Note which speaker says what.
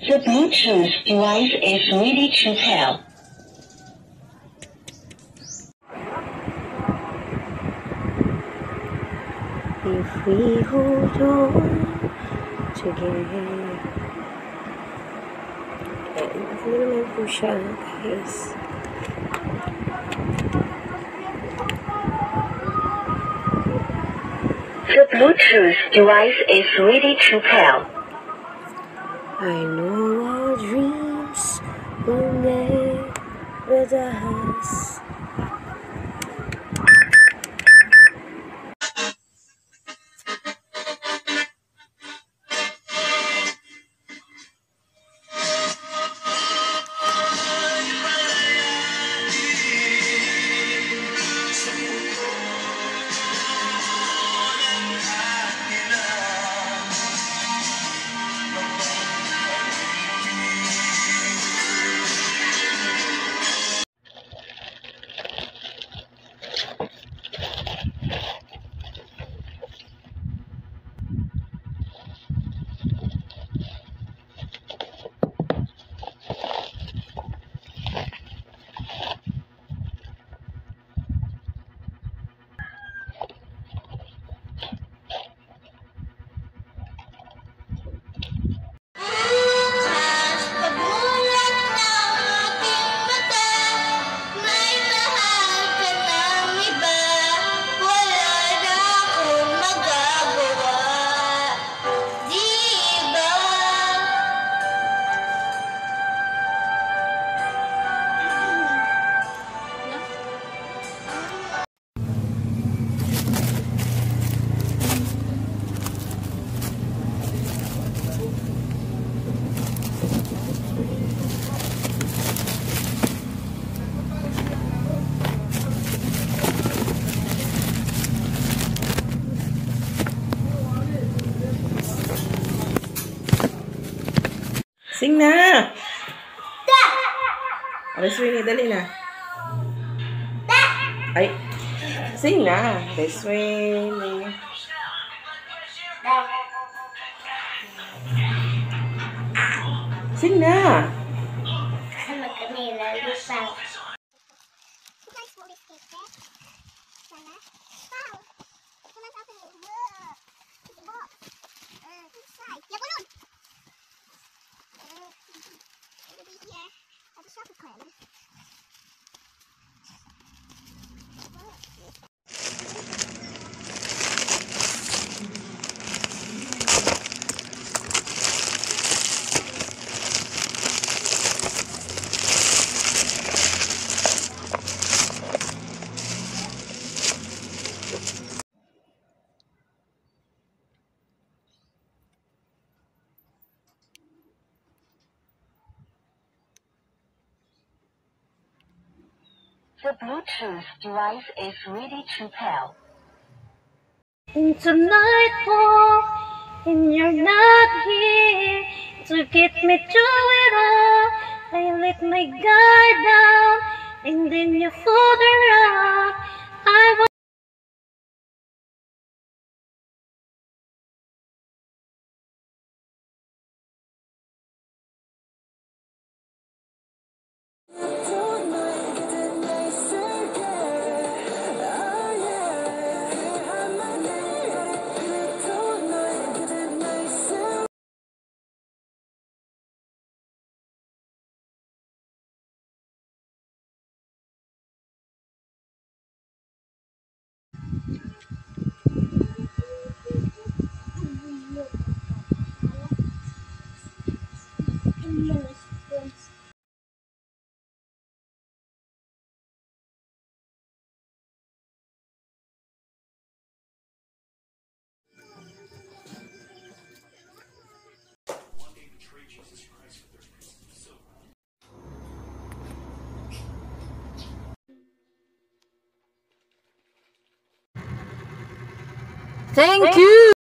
Speaker 1: The Bluetooth device is ready to pair.
Speaker 2: If we hold on together. Ayan, hindi naman po siya, guys.
Speaker 1: The Bluetooth device is ready to pair.
Speaker 2: I know our dreams will never die.
Speaker 3: Sing na! Alis Winnie, dali na. Ay, sing na. This Winnie. Sing na!
Speaker 4: Ano
Speaker 1: The Bluetooth device is ready to pair.
Speaker 2: Into nightfall, and you're not here to get me through it all. I let my guard down, and then you fooled around. I
Speaker 3: Thank you!